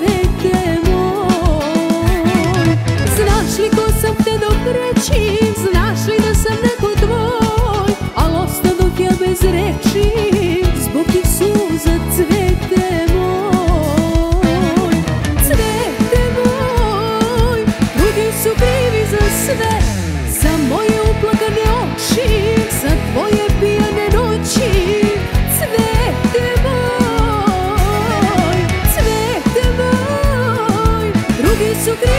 Cvete znaš li ko sam te dopreći, znaš li da sam neko tvoj Ali ostanu ti ja bez reči, zbog tih suza Cvete moj, cvete moj, su privi za sve, za moje uplagane oči Jesucristo.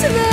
Christmas.